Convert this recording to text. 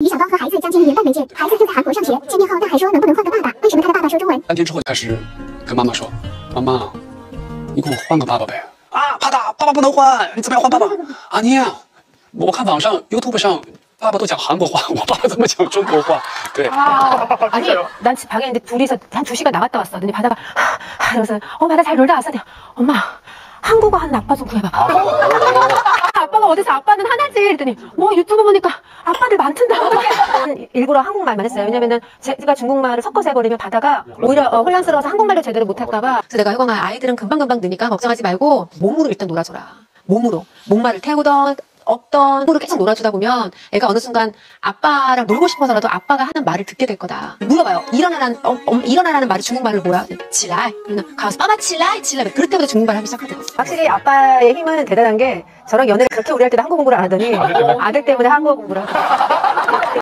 没想到和孩子将近一年半没见，孩子就在韩国上学。见面后，他还说能不能换个爸爸？为什么他的爸爸说中文？三天之后开始跟妈妈说：“妈妈，你给我换个爸爸呗。”啊，帕达，爸爸不能换，你怎么样换爸爸？啊，你呀，我看網上 YouTube 上爸爸都講韓國話，我爸爸怎麼講中國話？對， 아니 난 집 방에 있는데 둘이서 한 두 시간 나갔다 왔어. 근데 바다가 하, 하, 이러면서 어 바다 잘 놀다 왔어. 내가, 엄마 한국어 하는 아빠 좀 구해봐봐. 어디서 아빠는 하나지 그랬더니 뭐 유튜브 보니까 아빠들 어떡해. 일부러 한국말만 했어요. 왜냐면은 제가 중국말을 섞어서 해버리면 바다가 오히려 어, 혼란스러워서 한국말로 제대로 못할까봐 그래서 내가 효광아 아이들은 금방금방 느니까 걱정하지 말고 몸으로 일단 놀아줘라. 몸으로 목말을 태우던 없던 몸으로 계속 놀아주다 보면 애가 어느 순간 아빠랑 놀고 싶어서라도 아빠가 하는 말을 듣게 될 거다. 물어봐요. 일어나라는 어, 어, 일어나라는 말이 중국말로 뭐야? 칠라이. 그러면 가서 빠바 칠라이 칠라이. 그럴 때부터 중국말 하기 시작하더라고. 확실히 아빠의 힘은 대단한 게 저랑 연애를 그렇게 오래 할 때도 한국 공부를 안 하더니 아들 때문에 한국어 공부를 하더라고.